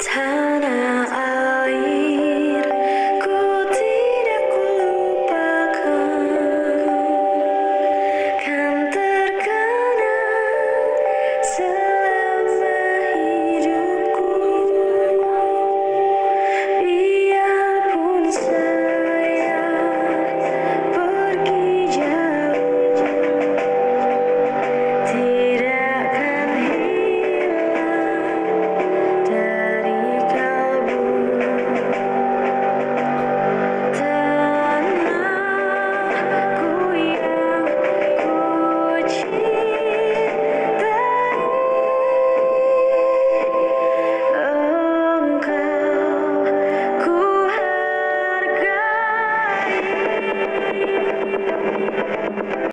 time.